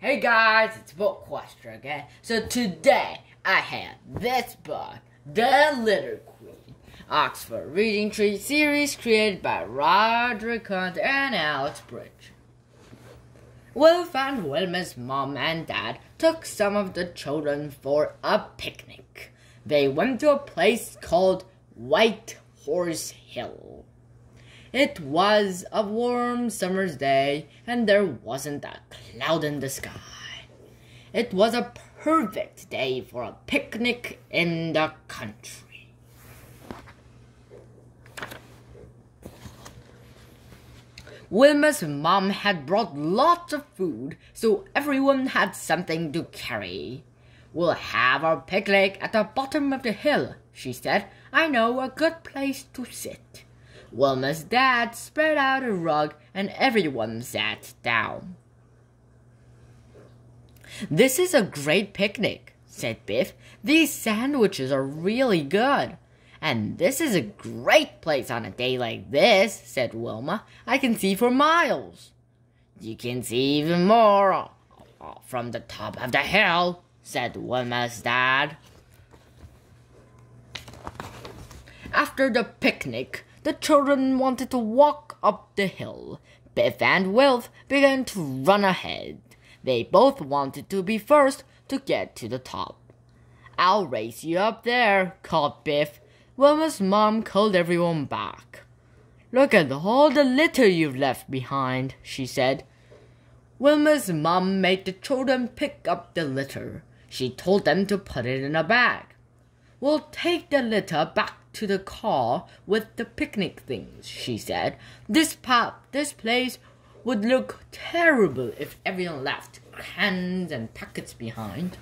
Hey guys, it's Bookquester again. So today I have this book, The Litter Queen, Oxford Reading Tree series created by Roderick Hunt and Alex Brychta. Wilf and Wilma's mom and dad took some of the children for a picnic. They went to a place called White Horse Hill. It was a warm summer's day, and there wasn't a cloud in the sky. It was a perfect day for a picnic in the country. Wilma's mom had brought lots of food, so everyone had something to carry. We'll have our picnic at the bottom of the hill, she said. I know a good place to sit. Wilma's dad spread out a rug and everyone sat down. This is a great picnic, said Biff. These sandwiches are really good. And this is a great place on a day like this, said Wilma. I can see for miles. You can see even more from the top of the hill, said Wilma's dad. After the picnic, the children wanted to walk up the hill. Biff and Wilf began to run ahead. They both wanted to be first to get to the top. I'll race you up there, called Biff. Wilma's mom called everyone back. Look at all the litter you've left behind, she said. Wilma's mom made the children pick up the litter. She told them to put it in a bag. We'll take the litter back to the car with the picnic things, she said. This pub, this place would look terrible if everyone left cans and packets behind.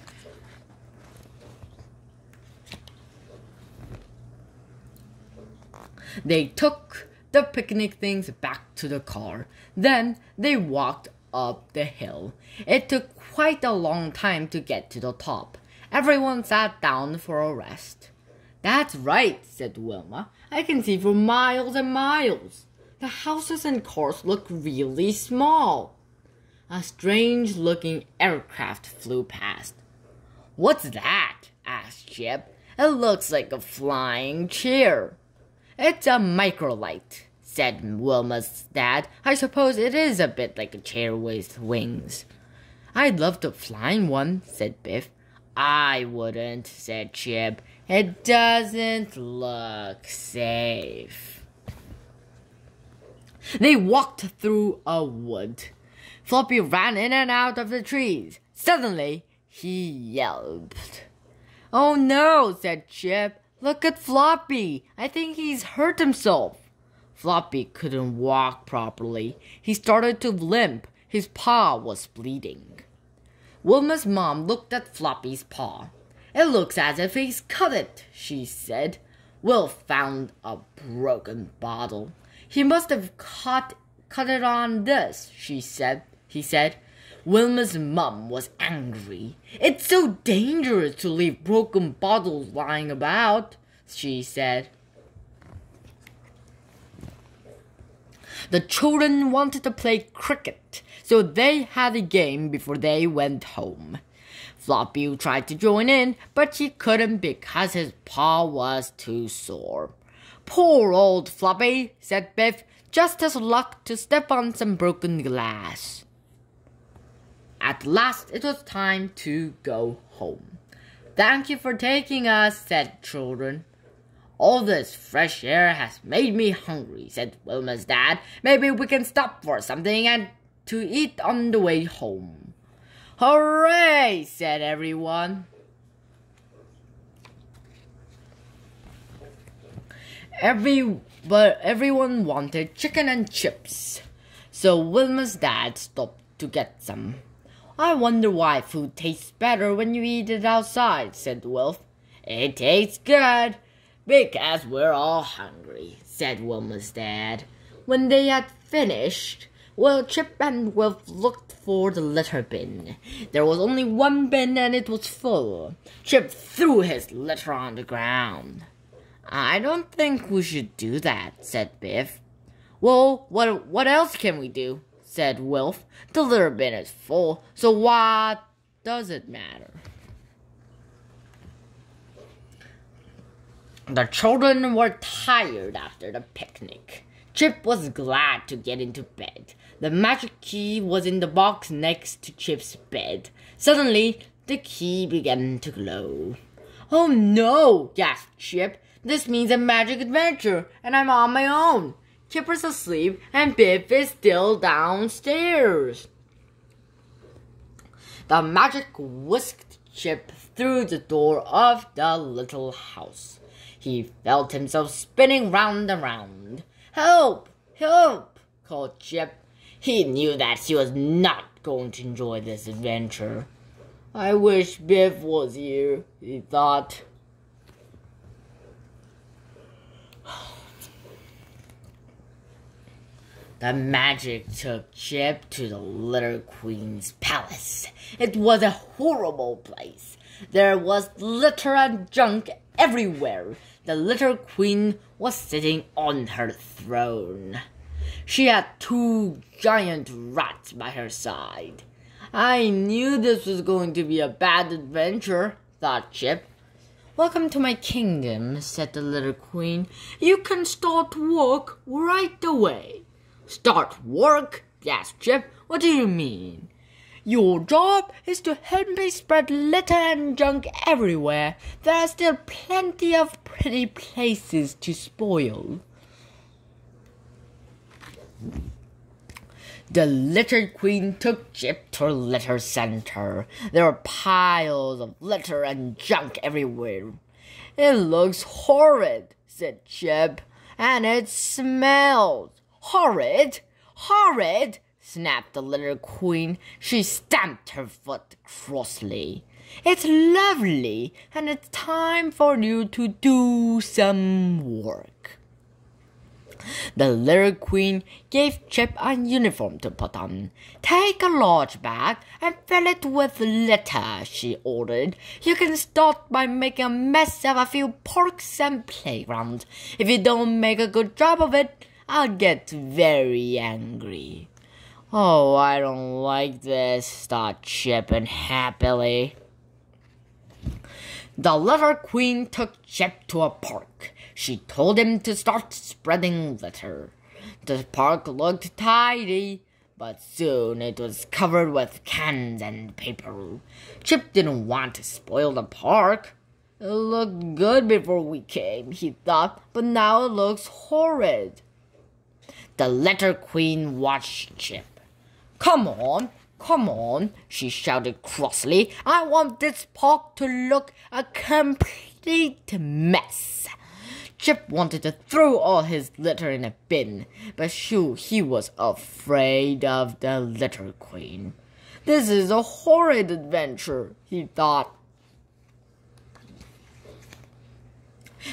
They took the picnic things back to the car. Then they walked up the hill. It took quite a long time to get to the top. Everyone sat down for a rest. That's right, said Wilma. I can see for miles and miles. The houses and cars look really small. A strange looking aircraft flew past. What's that? asked Chip. It looks like a flying chair. It's a microlight, said Wilma's dad. I suppose it is a bit like a chair with wings. I'd love to fly in one, said Biff. I wouldn't, said Chip. It doesn't look safe. They walked through a wood. Floppy ran in and out of the trees. Suddenly, he yelped. Oh no, said Chip. Look at Floppy. I think he's hurt himself. Floppy couldn't walk properly. He started to limp. His paw was bleeding. Wilma's mom looked at Floppy's paw. It looks as if he's cut it, she said. Will found a broken bottle. He must have cut, cut it on this, she said. He said. Wilma's mum was angry. It's so dangerous to leave broken bottles lying about, she said. The children wanted to play cricket, so they had a game before they went home. Floppy tried to join in, but he couldn't because his paw was too sore. Poor old Floppy, said Biff, just as luck to step on some broken glass. At last it was time to go home. Thank you for taking us, said children. All this fresh air has made me hungry, said Wilma's dad. Maybe we can stop for something and to eat on the way home. Hooray! said everyone. Every but everyone wanted chicken and chips. So Wilma's dad stopped to get some. I wonder why food tastes better when you eat it outside, said Wilf. It tastes good because we're all hungry, said Wilma's dad. When they had finished, well, Chip and Wilf looked for the litter bin. There was only one bin and it was full. Chip threw his litter on the ground. I don't think we should do that, said Biff. Well, what what else can we do? said Wilf. The litter bin is full, so what does it matter? The children were tired after the picnic. Chip was glad to get into bed. The magic key was in the box next to Chip's bed. Suddenly, the key began to glow. Oh no! gasped Chip. This means a magic adventure, and I'm on my own. Kipper's asleep, and Biff is still downstairs. The magic whisked Chip through the door of the little house. He felt himself spinning round and round. Help! Help! called Chip. He knew that he was not going to enjoy this adventure. I wish Biff was here, he thought. The magic took Chip to the Litter Queen's palace. It was a horrible place. There was litter and junk everywhere. The Litter Queen was sitting on her throne. She had two giant rats by her side. I knew this was going to be a bad adventure, thought Chip. Welcome to my kingdom, said the Litter Queen. You can start work right away. Start work? gasped Chip. What do you mean? Your job is to help me spread litter and junk everywhere. There are still plenty of pretty places to spoil. The litter queen took Chip to litter center. There were piles of litter and junk everywhere. It looks horrid, said Chip, and it smells. Horrid! Horrid! Snapped the litter queen. She stamped her foot crossly. It's lovely, and it's time for you to do some work. The litter queen gave Chip a uniform to put on. Take a large bag and fill it with litter, she ordered. You can start by making a mess of a few parks and playgrounds. If you don't make a good job of it, I'll get very angry. Oh, I don't like this, thought Chip unhappily. The litter queen took Chip to a park. She told him to start spreading litter. The park looked tidy, but soon it was covered with cans and paper. Chip didn't want to spoil the park. It looked good before we came, he thought, but now it looks horrid. The litter queen watched Chip. Come on, come on, she shouted crossly. I want this park to look a complete mess. Chip wanted to throw all his litter in a bin, but shoo, he was afraid of the litter queen. This is a horrid adventure, he thought.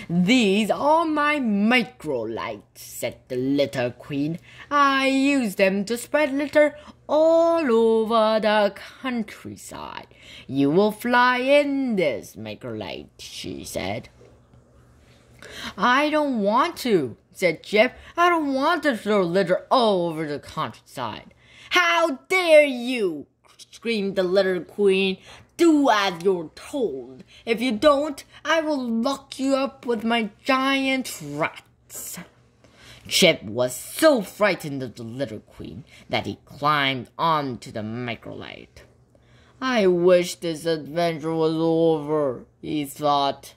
These are my micro lights, said the litter queen. I use them to spread litter all over the countryside. You will fly in this micro light, she said. I don't want to, said Chip. I don't want to throw litter all over the countryside. How dare you! screamed the litter queen. Do as you're told. If you don't, I will lock you up with my giant rats. Chip was so frightened of the Litter queen that he climbed onto the microlight. I wish this adventure was over, he thought.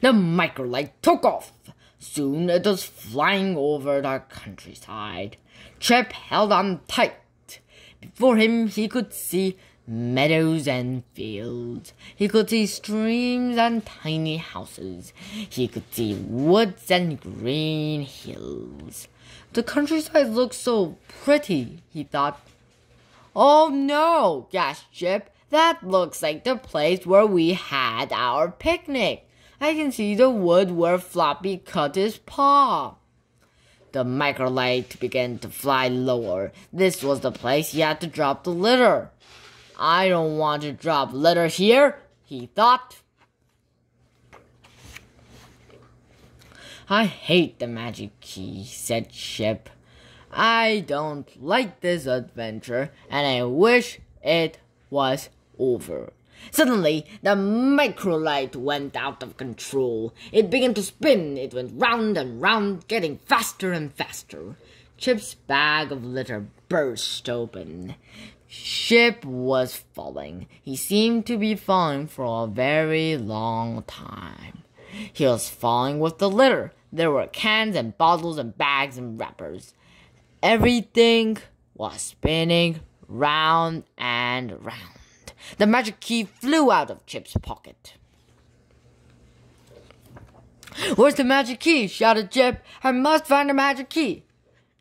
The microlight took off. Soon it was flying over the countryside. Chip held on tight. Before him he could see meadows and fields. He could see streams and tiny houses. He could see woods and green hills. The countryside looked so pretty, he thought. Oh no, gasped Chip. That looks like the place where we had our picnic. I can see the wood where Floppy cut his paw. The microlight began to fly lower. This was the place he had to drop the litter. I don't want to drop litter here, he thought. I hate the magic key, said Chip. I don't like this adventure, and I wish it was over. Suddenly, the microlight went out of control. It began to spin. It went round and round, getting faster and faster. Chip's bag of litter burst open. Chip was falling. He seemed to be falling for a very long time. He was falling with the litter. There were cans and bottles and bags and wrappers. Everything was spinning round and round. The magic key flew out of Chip's pocket. Where's the magic key? shouted Chip. I must find the magic key.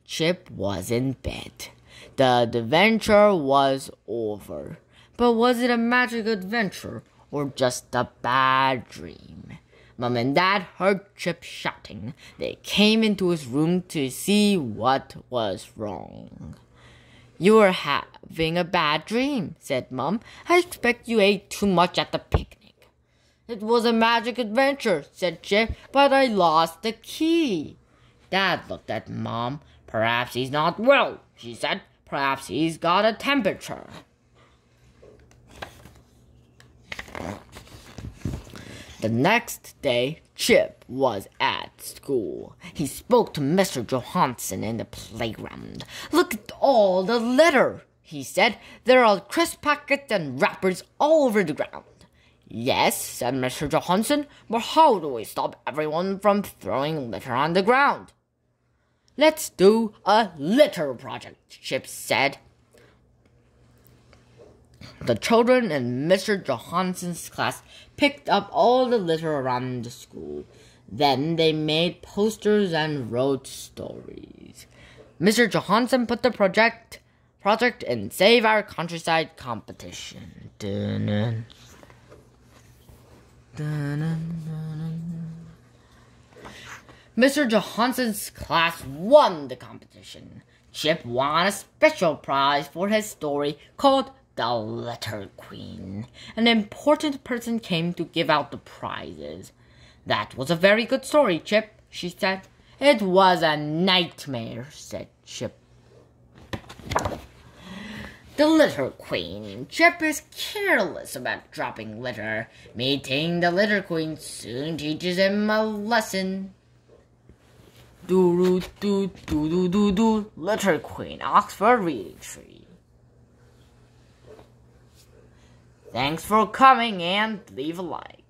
Chip was in bed. The adventure was over. But was it a magic adventure or just a bad dream? Mom and Dad heard Chip shouting. They came into his room to see what was wrong. You are having a bad dream, said Mom. I expect you ate too much at the picnic. It was a magic adventure, said Chip, but I lost the key. Dad looked at Mom. Perhaps he's not well, she said. Perhaps he's got a temperature. The next day, Chip was at school. He spoke to Mr. Johansen in the playground. Look at all the litter, he said. There are crisp packets and wrappers all over the ground. Yes, said Mr. Johansen, but how do we stop everyone from throwing litter on the ground? Let's do a litter project, Chip said. The children in Mr. Johansen's class picked up all the litter around the school. Then they made posters and wrote stories. Mr. Johansen put the project project in Save Our Countryside competition. Dun-dun. Dun-dun, Mr. Johansen's class won the competition. Chip won a special prize for his story called the Litter Queen. An important person came to give out the prizes. That was a very good story, Chip, she said. It was a nightmare, said Chip. The litter queen. Chip is careless about dropping litter. Meeting the litter queen soon teaches him a lesson. Do do do do do do. Litter queen, Oxford Reading Tree. Thanks for coming and leave a like.